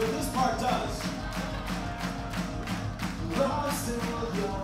but this part does. Lost in your